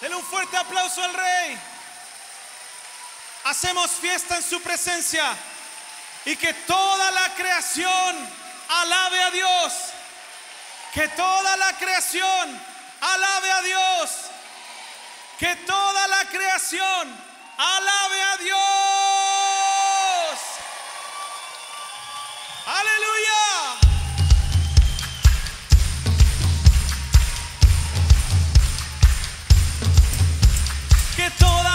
Denle un fuerte aplauso al Rey. Hacemos fiesta en su presencia y que toda la creación alabe a Dios. Que toda la creación alabe a Dios. Que toda la creación alabe a Dios. Aleluya. Toda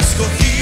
escogido,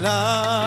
love.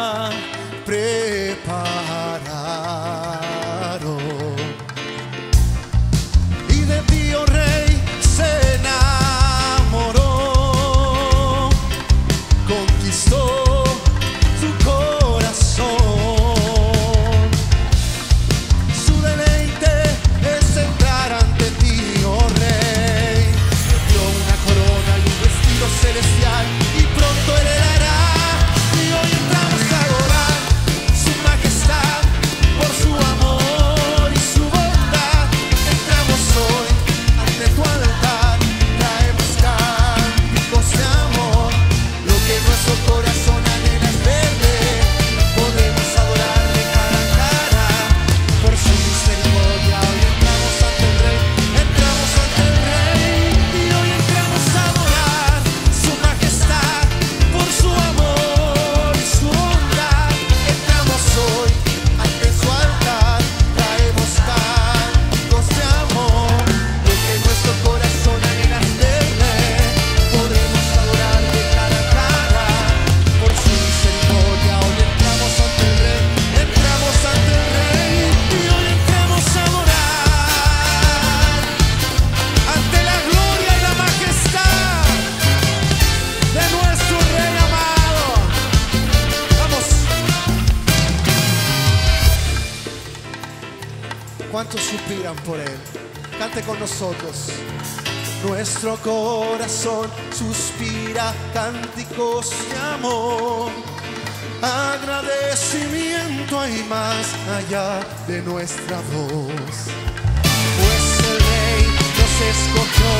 nosotros. Nuestro corazón suspira cánticos de amor. Agradecimiento hay más allá de nuestra voz. Pues el Rey nos escogió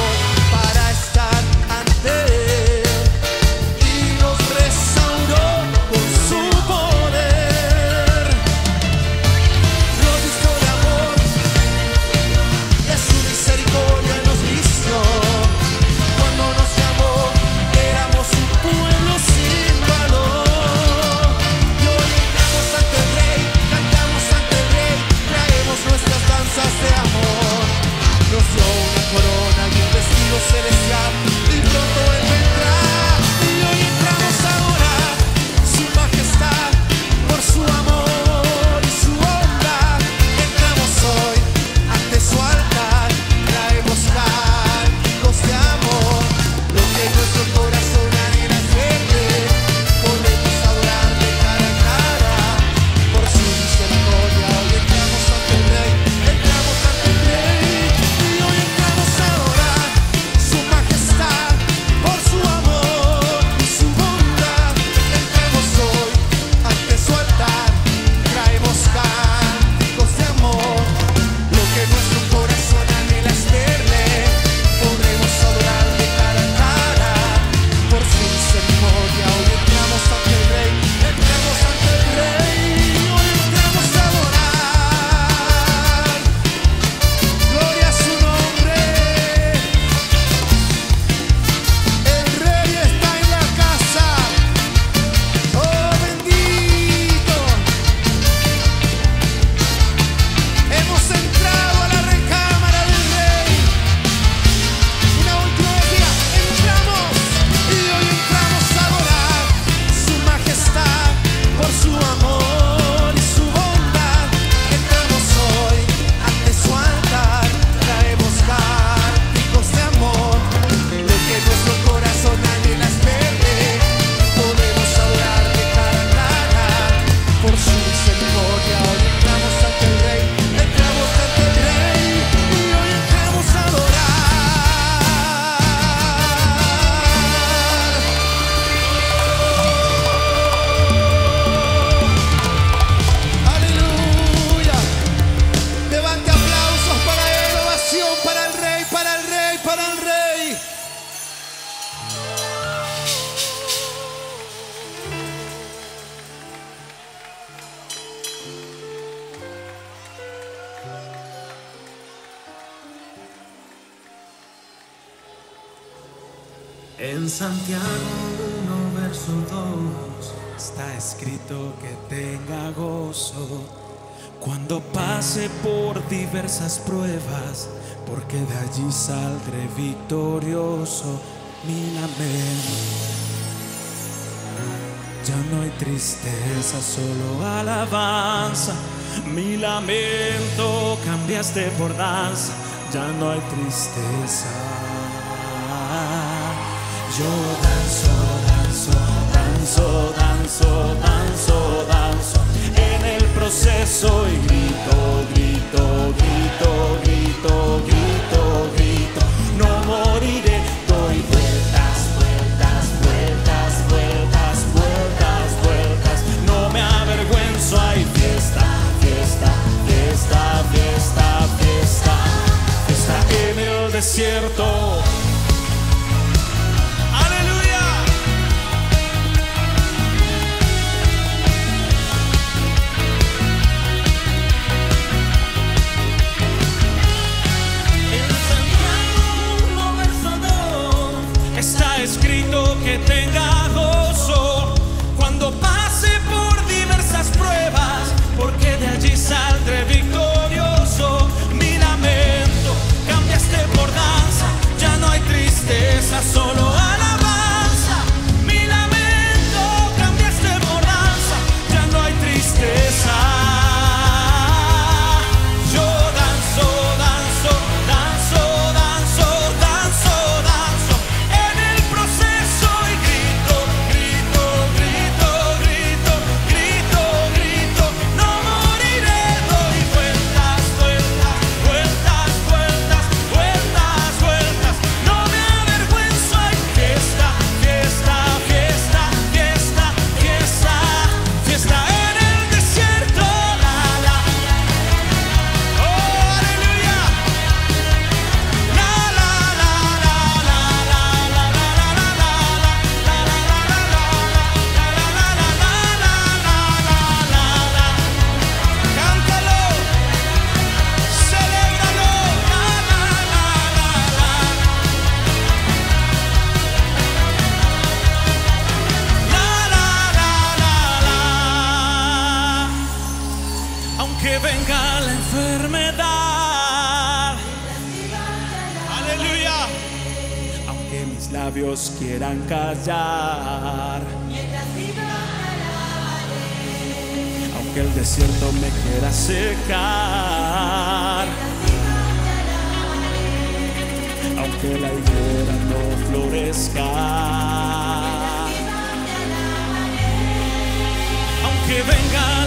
para estar ante él. cambiaste por danza, ya no hay tristeza. Yo danzo, danzo, danzo, danzo, danzo, danzo. En el proceso y grito, grito, grito, grito, grito, grito. No moriré, doy vueltas, vueltas, vueltas, vueltas, vueltas, vueltas. No me avergüenzo, hay fiesta, fiesta, fiesta, fiesta. Aleluya. En Santiago 1 verso está escrito que tenga gozo cuando pase por diversas pruebas, porque de allí saldré Aunque la higuera no florezca. Aunque venga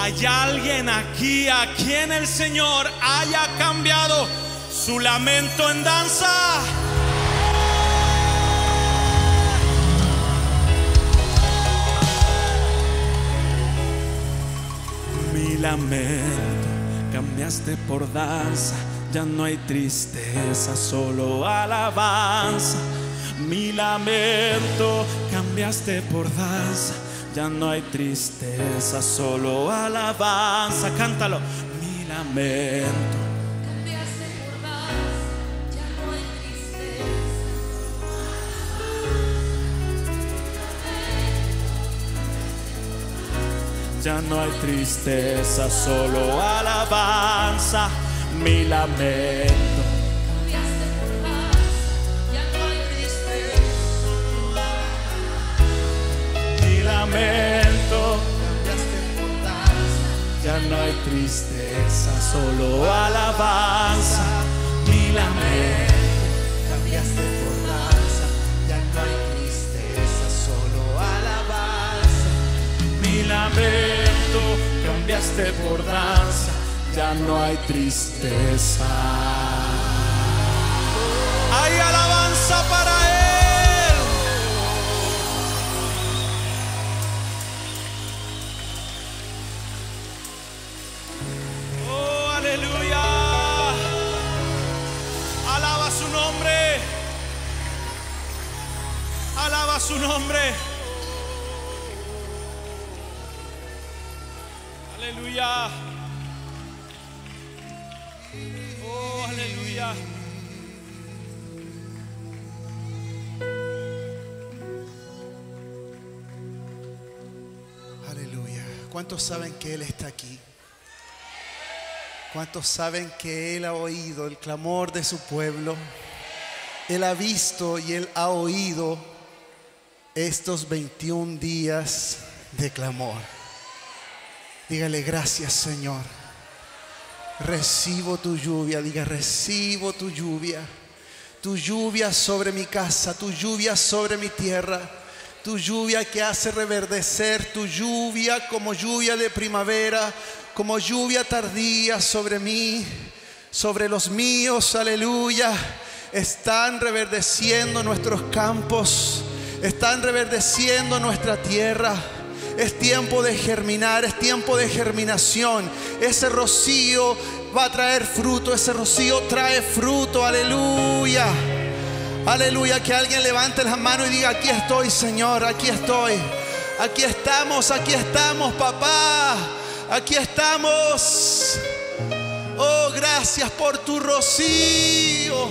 ¿Hay alguien aquí a quien el Señor haya cambiado su lamento en danza? Mi lamento cambiaste por danza, ya no hay tristeza, solo alabanza. Mi lamento cambiaste por danza, ya no hay tristeza, solo alabanza. Cántalo. Mi lamento. Ya no hay tristeza, solo alabanza. Mi lamento. Lamento. Ya no hay tristeza, solo alabanza. Mi lamento. Cambiaste por danza, ya no hay tristeza, solo alabanza. Mi lamento. Cambiaste por danza. Ya no hay tristeza. Hay alabanza para Él. Su nombre. Aleluya. Oh, aleluya. Aleluya. ¿Cuántos saben que Él está aquí? ¿Cuántos saben que Él ha oído el clamor de su pueblo? Él ha visto y Él ha oído estos 21 días de clamor. Dígale gracias Señor. Recibo tu lluvia, diga recibo tu lluvia. Tu lluvia sobre mi casa, tu lluvia sobre mi tierra, tu lluvia que hace reverdecer, tu lluvia como lluvia de primavera, como lluvia tardía sobre mí, sobre los míos, aleluya. Están reverdeciendo nuestros campos, están reverdeciendo nuestra tierra. Es tiempo de germinar, es tiempo de germinación. Ese rocío va a traer fruto, ese rocío trae fruto, aleluya. Aleluya, que alguien levante las manos y diga, aquí estoy Señor, aquí estoy. Aquí estamos, aquí estamos, papá. Aquí estamos. Oh, gracias por tu rocío.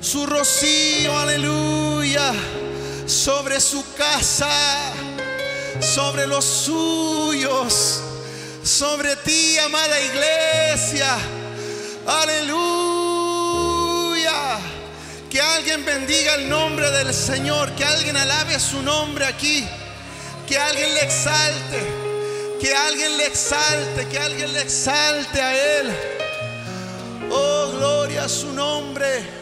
Su rocío, aleluya. Sobre su casa sobre los suyos, sobre ti, amada iglesia. Aleluya. Que alguien bendiga el nombre del Señor, que alguien alabe su nombre aquí, que alguien le exalte, que alguien le exalte, que alguien le exalte a Él. Oh, gloria a su nombre.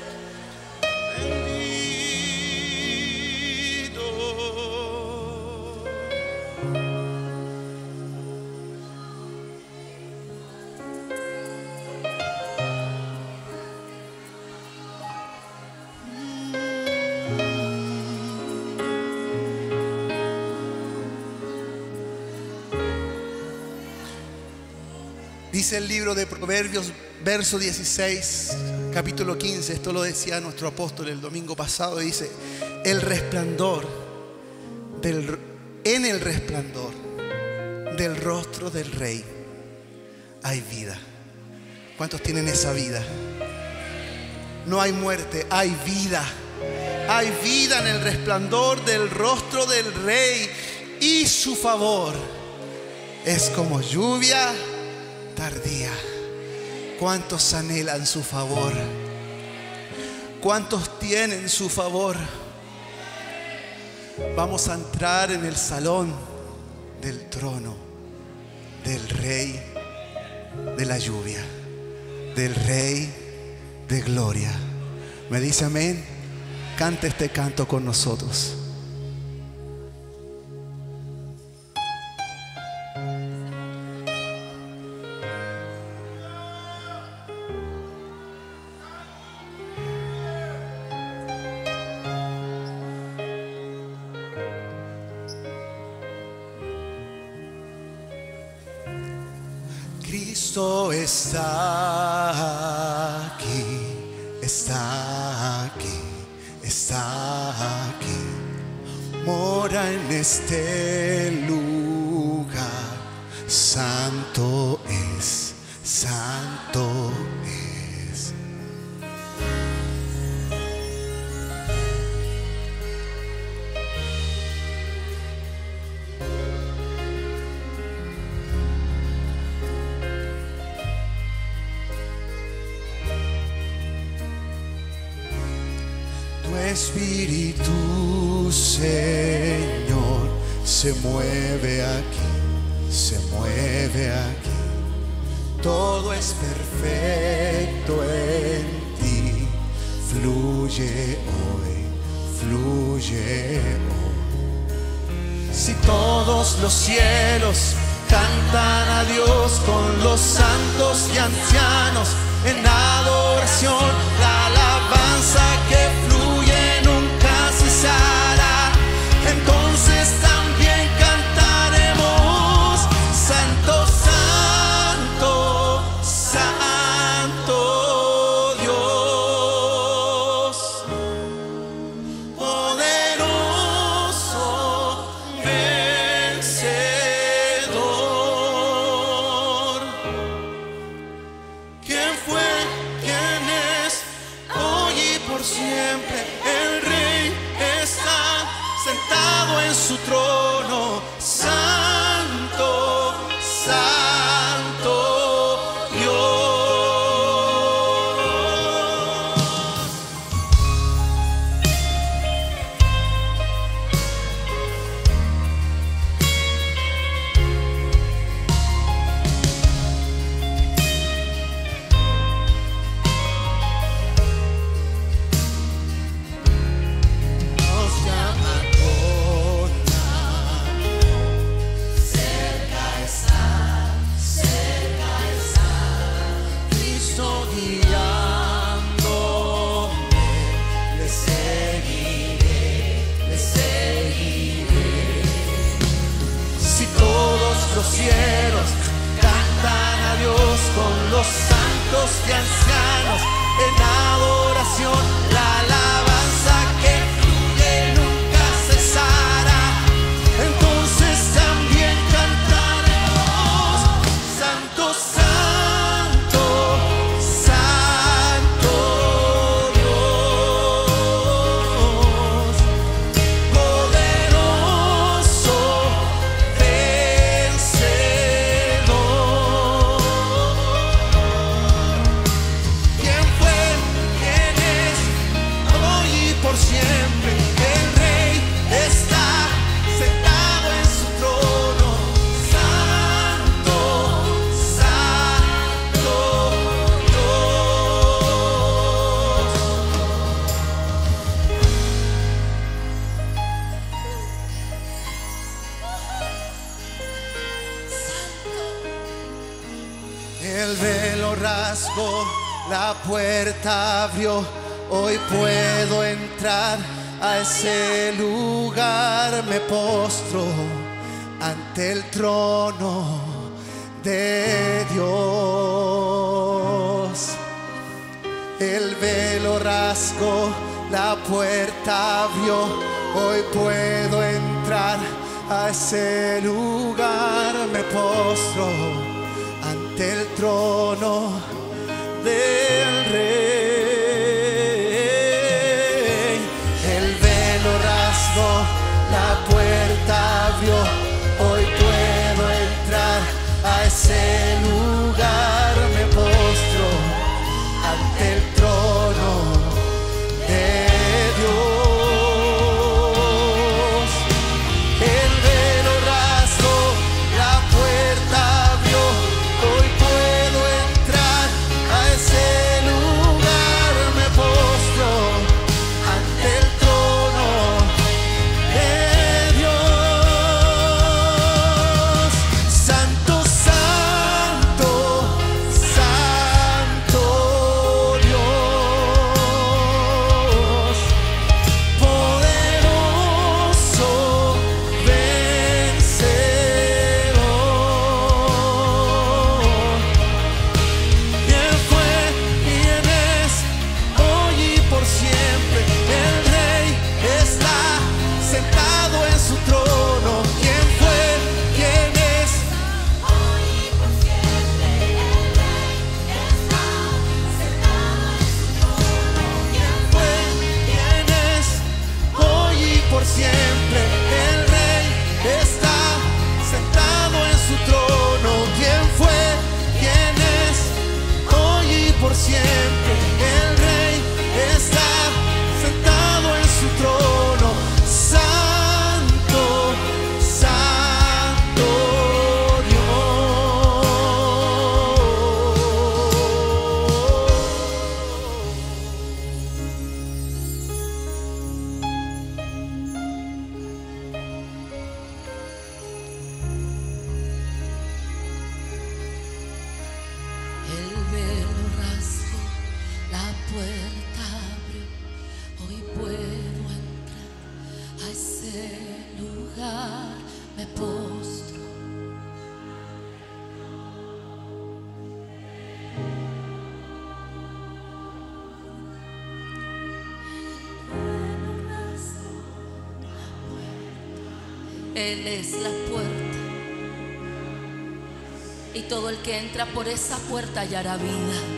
Dice el libro de Proverbios, verso 16, capítulo 15, esto lo decía nuestro apóstol el domingo pasado, dice, el resplandor del, en el resplandor del rostro del rey hay vida. ¿Cuántos tienen esa vida? No hay muerte, hay vida. Hay vida en el resplandor del rostro del rey y su favor es como lluvia tardía. ¿Cuántos anhelan su favor? ¿Cuántos tienen su favor? Vamos a entrar en el salón del trono del Rey de la lluvia, del Rey de gloria. ¿Me dice amén? Canta este canto con nosotros. Está aquí, está aquí, está aquí. Mora en este lugar, santo los cielos cantan a Dios con los santos y ancianos en yes. Entra por esa puerta hallará vida.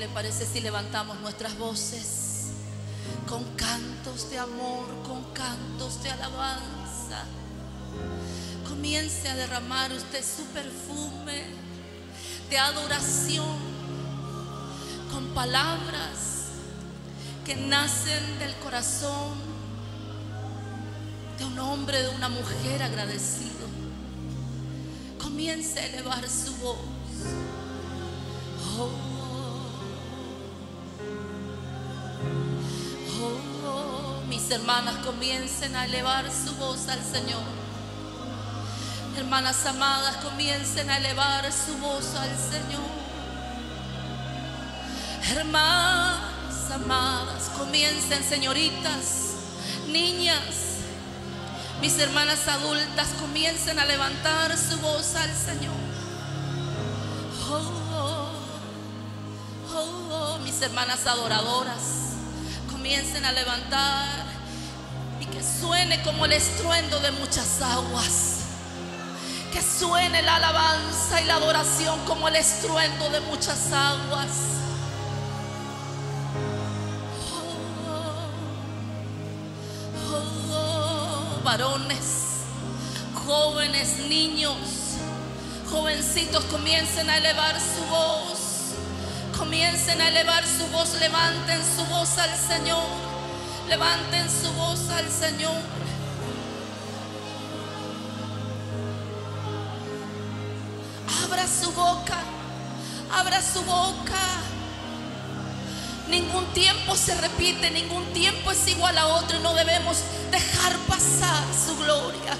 Le parece si levantamos nuestras voces con cantos de amor, con cantos de alabanza? Comience a derramar usted su perfume de adoración con palabras que nacen del corazón de un hombre, de una mujer agradecido. Comience a elevar su voz. Hermanas comiencen a elevar su voz al Señor. Hermanas amadas, comiencen a elevar su voz al Señor. Hermanas amadas, comiencen, señoritas, niñas, mis hermanas adultas, comiencen a levantar su voz al Señor. Oh, oh, oh, oh. mis hermanas adoradoras, comiencen a levantar suene como el estruendo de muchas aguas. Que suene la alabanza y la adoración como el estruendo de muchas aguas. Oh, oh, oh, varones, jóvenes, niños, jovencitos, comiencen a elevar su voz. Comiencen a elevar su voz, levanten su voz al Señor. Levanten su voz al Señor. Abra su boca, abra su boca. Ningún tiempo se repite, ningún tiempo es igual a otro no debemos dejar pasar su gloria.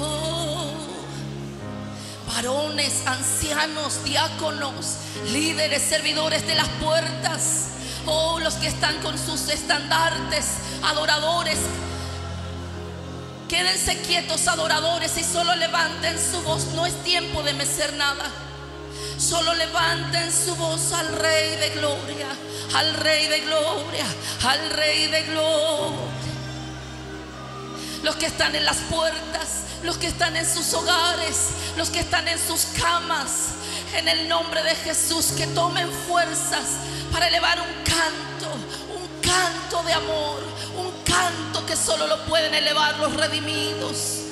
Oh, varones, ancianos, diáconos, líderes, servidores de las puertas. Oh, los que están con sus estandartes, adoradores, Quédense quietos, adoradores, y solo levanten su voz. No es tiempo de mecer nada. Solo levanten su voz al Rey de Gloria, al Rey de Gloria, al Rey de Gloria. Los que están en las puertas, los que están en sus hogares, los que están en sus camas, en el nombre de Jesús, que tomen fuerzas para elevar un canto, un canto de amor, un canto que solo lo pueden elevar los redimidos.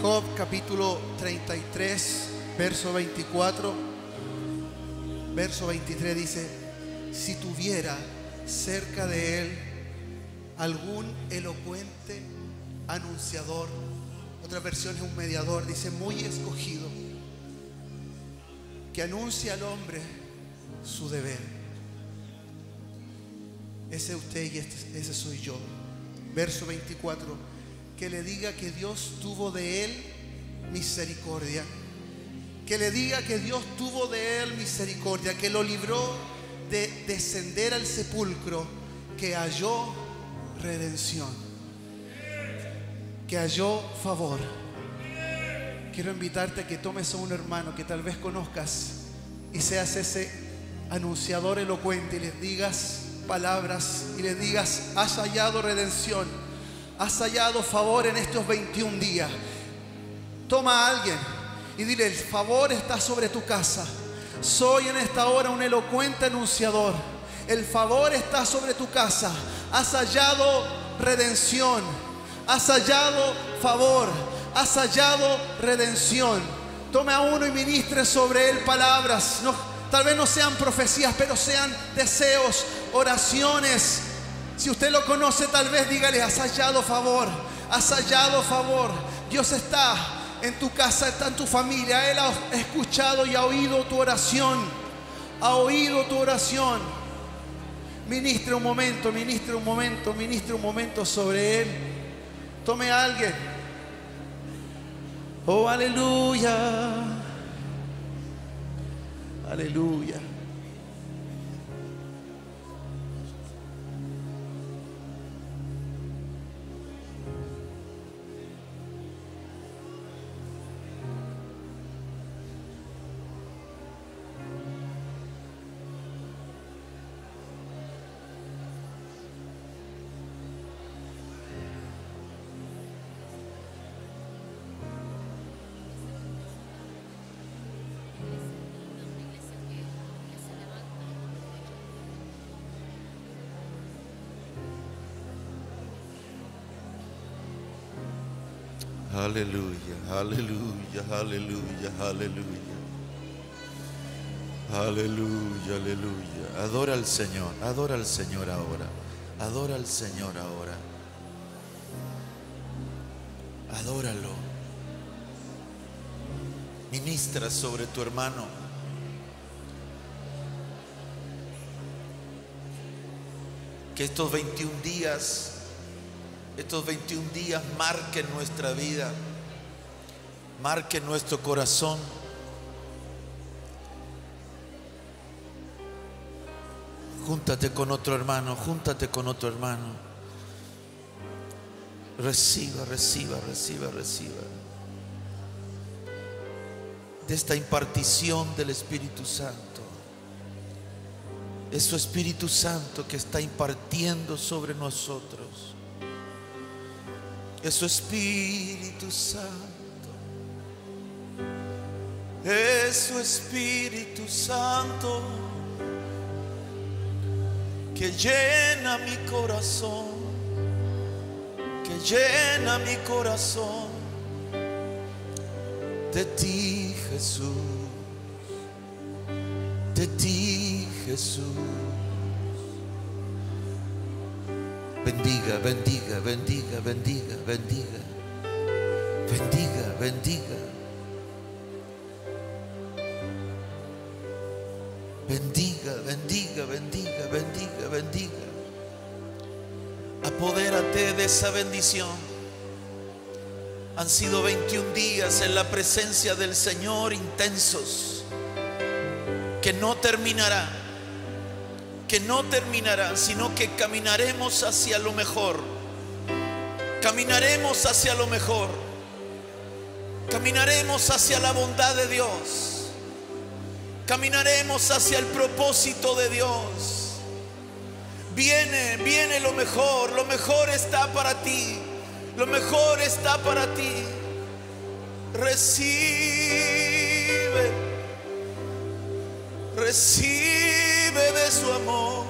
Job, capítulo 33, verso 24. verso 23 dice, si tuviera cerca de él algún elocuente anunciador, otra versión es un mediador, dice muy escogido, que anuncia al hombre su deber. Ese es usted y este- ese soy yo. Verso 24, que le diga que Dios tuvo de él misericordia. Que le diga que Dios tuvo de él misericordia, que lo libró de descender al sepulcro, que halló redención, que halló favor. Quiero invitarte a que tomes a un hermano que tal vez conozcas y seas ese anunciador elocuente y les digas palabras y les digas, has hallado redención, has hallado favor en estos 21 días. Toma a alguien y dile, el favor está sobre tu casa. Soy en esta hora un elocuente anunciador. El favor está sobre tu casa. Has hallado redención. Has hallado favor. Has hallado redención. Tome a uno y ministre sobre él palabras. No, tal vez no sean profecías, pero sean deseos, oraciones. Si usted lo conoce, tal vez dígale, has hallado favor. Has hallado favor. Dios está en tu casa, está en tu familia. Él ha escuchado y ha oído tu oración. Ha oído tu oración. Ministre un momento, ministre un momento, ministre un momento sobre él. Tome a alguien. Oh, aleluya. Aleluya. Aleluya, aleluya, aleluya, aleluya. Aleluya, aleluya. Adora al Señor, adora al Señor ahora. Adora al Señor ahora. Adóralo. Ministra sobre tu hermano. Que estos 21 días estos 21 días marquen nuestra vida, marquen nuestro corazón. Júntate con otro hermano, júntate con otro hermano. Reciba, reciba, reciba, reciba. De esta impartición del Espíritu Santo. Es su Espíritu Santo que está impartiendo sobre nosotros. Es su Espíritu Santo. Es su Espíritu Santo que llena mi corazón, que llena mi corazón de ti Jesús, de ti Jesús. Bendiga, bendiga, bendiga, bendiga, bendiga. Bendiga, bendiga. Bendiga, bendiga, bendiga, bendiga, bendiga. Apodérate de esa bendición. Han sido 21 días en la presencia del Señor intensos que no terminará que no terminará, sino que caminaremos hacia lo mejor. Caminaremos hacia lo mejor. Caminaremos hacia la bondad de Dios. Caminaremos hacia el propósito de Dios. Viene, viene lo mejor. Lo mejor está para ti. Lo mejor está para ti. Recibe. Recibe de su amor,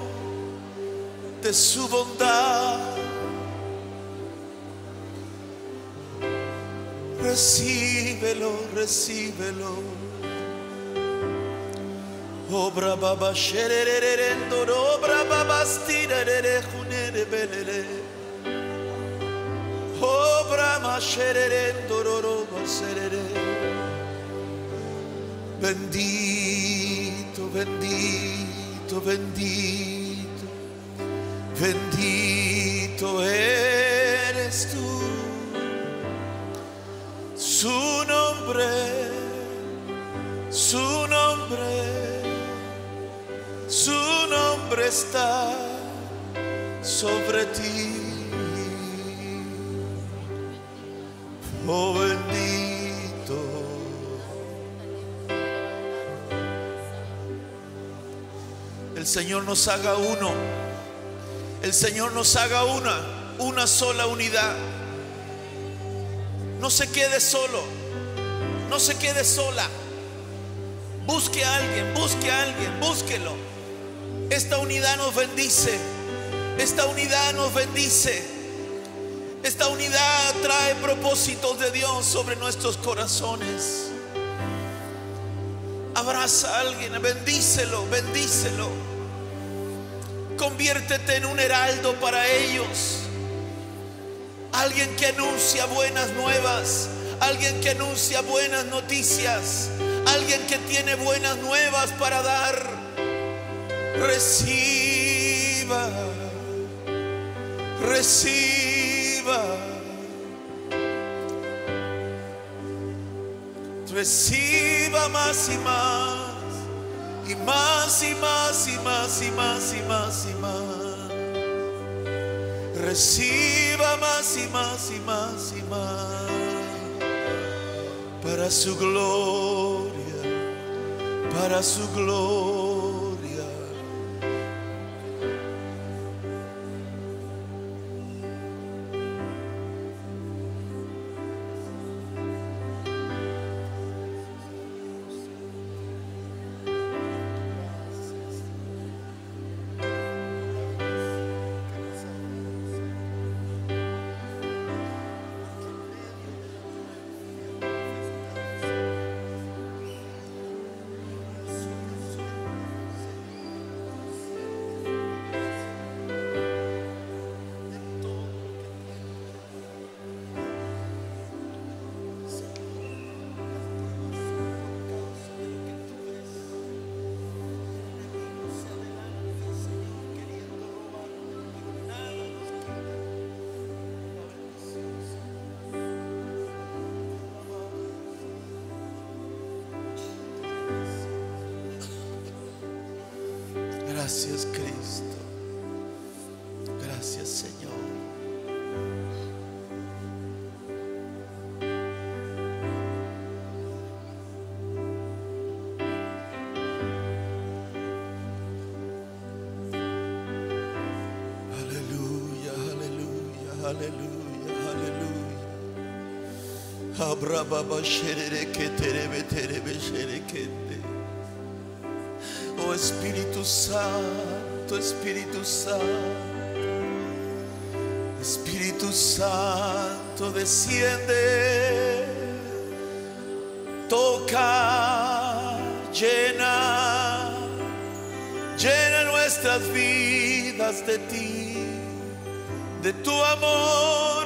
de su bondad. Recíbelo, recíbelo. Obra baba sherererendo, obra baba stirerere junere belere. Obra ma shererendo, roba serere. Bendito, bendito, bendito, eres tú. Su nombre, su nombre, su nombre está sobre ti. Oh bendito. El Señor nos haga uno. El Señor nos haga una, una sola unidad. No se quede solo. No se quede sola. Busque a alguien, busque a alguien, búsquelo. Esta unidad nos bendice. Esta unidad nos bendice. Esta unidad trae propósitos de Dios sobre nuestros corazones. Abraza a alguien, bendícelo, bendícelo. Conviértete en un heraldo para ellos. Alguien que anuncia buenas nuevas. Alguien que anuncia buenas noticias. Alguien que tiene buenas nuevas para dar. Reciba. Reciba. Reciba más y más. Y más y más y más y más y más y más. Reciba más y más y más y más. Para su gloria. Para su gloria. Gracias Cristo. Gracias Señor. Aleluya, aleluya, aleluya, aleluya. Abra baba sherere que terebe shere kende. Oh Espíritu Santo, Espíritu Santo, Espíritu Santo, desciende, toca, llena, llena nuestras vidas de ti, de tu amor,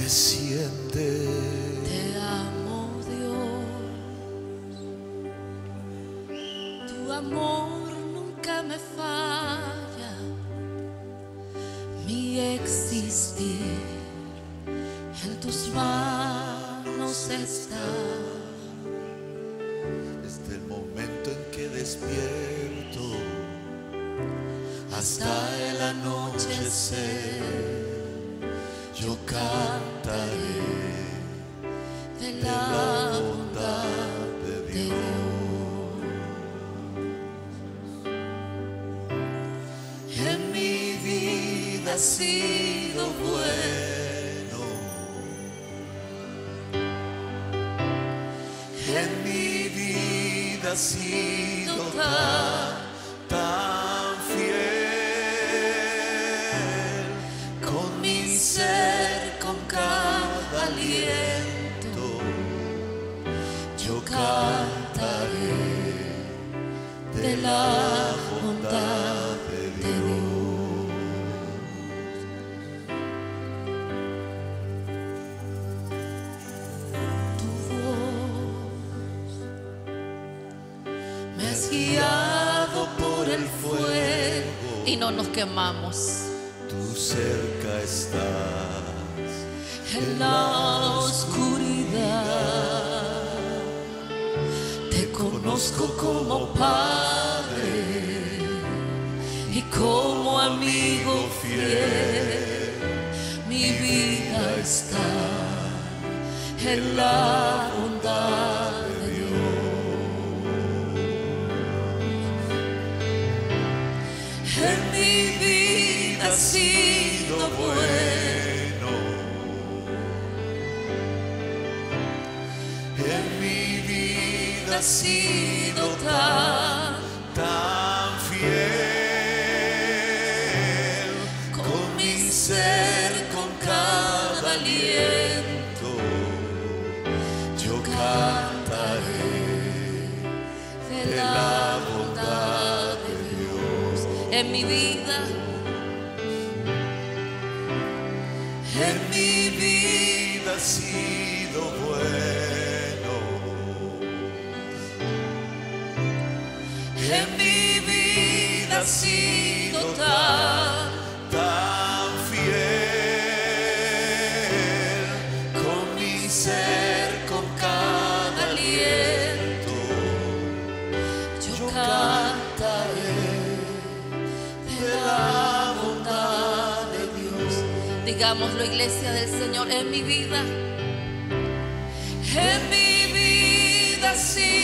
Desciende. Te amo Dios, tu amor nunca me falla, mi existir en tus manos está. Desde el momento en que despierto hasta el anochecer, yo cantaré vida y en mi vida has sido tan, tan fiel con mi ser con cada aliento. Yo cantaré de la bondad de Dios. Digámoslo, iglesia del Señor, en mi vida, en mi vida sí.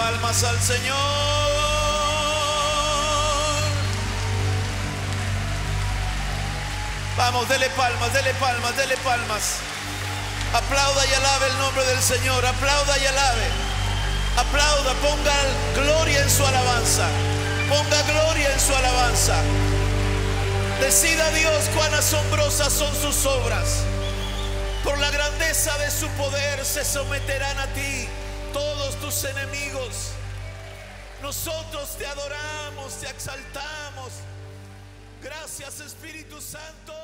Palmas al Señor. Vamos, dele palmas, dele palmas, dele palmas. Aplauda y alabe el nombre del Señor. Aplauda y alabe. Aplauda, ponga gloria en su alabanza. Ponga gloria en su alabanza. Decida Dios cuán asombrosas son sus obras. Por la grandeza de su poder se someterán a ti enemigos. Nosotros te adoramos, te exaltamos. Gracias Espíritu Santo.